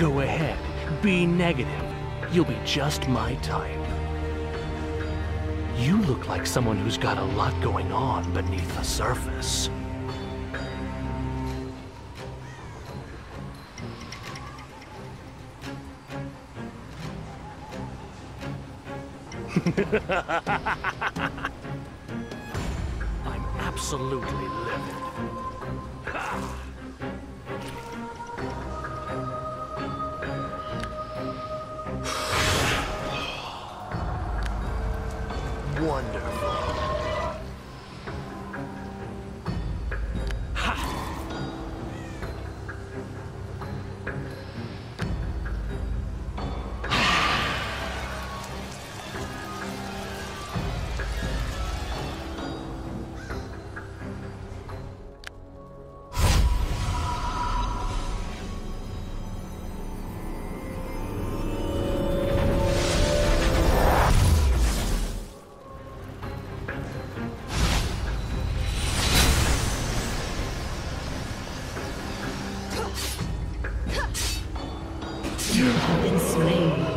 Go ahead, be negative. You'll be just my type. You look like someone who's got a lot going on beneath the surface. I'm absolutely livid. Wonderful. You have been slain.